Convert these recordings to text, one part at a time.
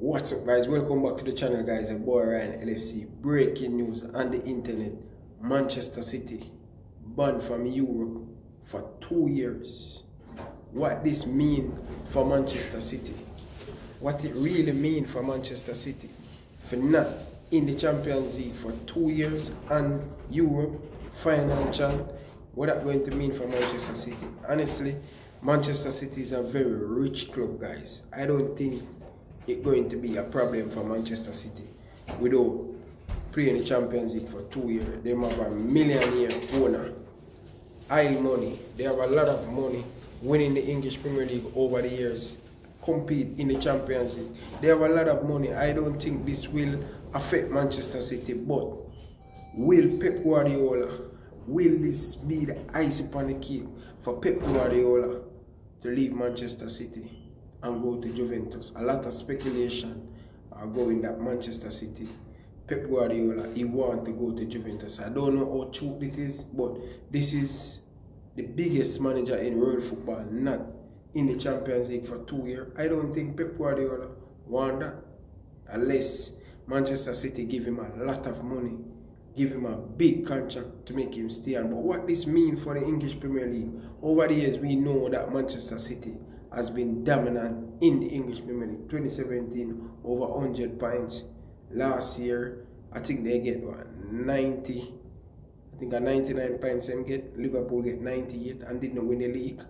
What's up guys, welcome back to the channel guys, a boy Ryan LFC. Breaking news on the internet, Manchester City banned from Europe for two years. What this mean for Manchester City? What it really mean for Manchester City? For not in the Champions League for two years and Europe, financial, what that going to mean for Manchester City? Honestly, Manchester City is a very rich club guys. I don't think it's going to be a problem for Manchester City without playing the Champions League for two years. They have a millionaire owner, high money. They have a lot of money winning the English Premier League over the years, compete in the Champions League. They have a lot of money. I don't think this will affect Manchester City, but will Pep Guardiola, will this be the ice upon the cake for Pep Guardiola to leave Manchester City? And go to Juventus. A lot of speculation are going that Manchester City, Pep Guardiola, he want to go to Juventus. I don't know how true it is, but this is the biggest manager in world football, not in the Champions League for two years. I don't think Pep Guardiola want that unless Manchester City give him a lot of money, give him a big contract to make him stay on. But what this mean for the English Premier League? Over the years, we know that Manchester City has been dominant in the English Premier League. 2017, over 100 points. Last year, I think they get what 90. I think a 99 points them get. Liverpool get 98 and didn't win the league.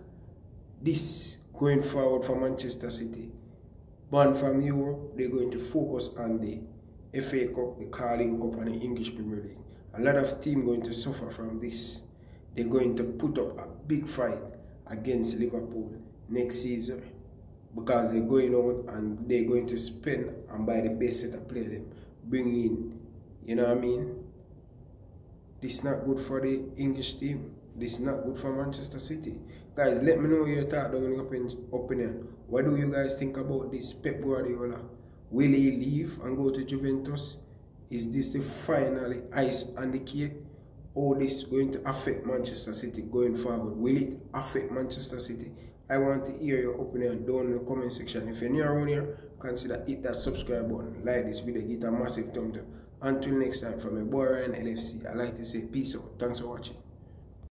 This going forward for Manchester City. Born from Europe, they're going to focus on the FA Cup, the Carling Cup, and the English Premier League. A lot of teams going to suffer from this. They're going to put up a big fight against Liverpool next season because they're going out and they're going to spend and buy the best set of players them bring in. You know what I mean? This is not good for the English team. This is not good for Manchester City. Guys let me know your thought down in the opinion. What do you guys think about this Pep Guardiola? Will he leave and go to Juventus? Is this the final ice on the cake? Or this going to affect Manchester City going forward? Will it affect Manchester City I want to hear your opinion down in the comment section. If you're new around here, consider hit that subscribe button, like this video, give it a massive thumbs up. Until next time, from my boy Ryan LFC, I like to say peace out. Thanks for watching.